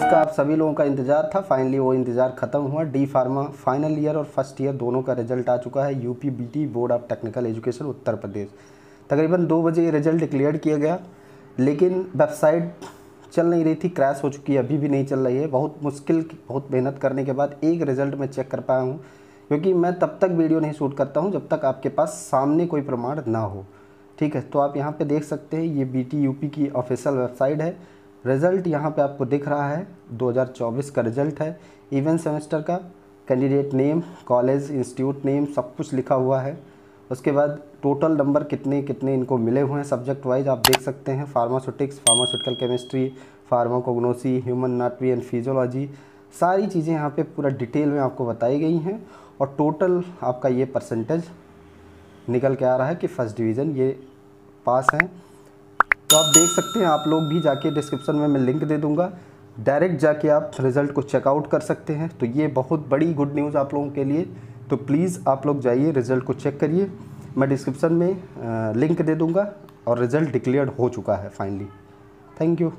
का आप सभी लोगों का इंतज़ार था फाइनली वो इंतज़ार ख़त्म हुआ। डी फार्मा फाइनल ईयर और फ़र्स्ट ईयर दोनों का रिज़ल्ट आ चुका है। UP BT board of technical education Uttar Pradesh. तकरीबन दो बजे ये रिज़ल्ट डिक्लेयर किया गया, लेकिन वेबसाइट चल नहीं रही थी क्रैश हो चुकी है, अभी भी नहीं चल रही है। बहुत मुश्किल, बहुत मेहनत करने के बाद एक रिज़ल्ट मैं चेक कर पाया हूँ, क्योंकि मैं तब तक वीडियो नहीं शूट करता हूँ, जब तक आपके पास सामने कोई प्रमाण ना हो। ठीक है तो आप यहाँ पे देख सकते हैं, ये बी टी यूपी की ऑफिशियल वेबसाइट है। रिज़ल्ट यहाँ पे आपको दिख रहा है 2024 का रिज़ल्ट है। इवन सेमेस्टर का candidate name, college, institute name, सब कुछ लिखा हुआ है। उसके बाद टोटल नंबर कितने कितने इनको मिले हुए हैं, सब्जेक्ट वाइज आप देख सकते हैं। Pharmaceutics, pharmaceutical chemistry, pharmacognosy, human anatomy and physiology, सारी चीज़ें यहाँ पे पूरा डिटेल में आपको बताई गई हैं। और टोटल आपका ये परसेंटेज निकल के आ रहा है कि फ़र्स्ट डिवीज़न ये पास हैं। तो आप देख सकते हैं, आप लोग भी जाके डिस्क्रिप्शन में मैं लिंक दे दूँगा। डायरेक्ट जाके आप रिज़ल्ट को चेकआउट कर सकते हैं। तो ये बहुत बड़ी गुड न्यूज़ आप लोगों के लिए। तो प्लीज़ आप लोग जाइए रिज़ल्ट को चेक करिए। मैं डिस्क्रिप्शन में लिंक दे दूँगा और रिज़ल्ट डिक्लेयर हो चुका है फाइनली थैंक यू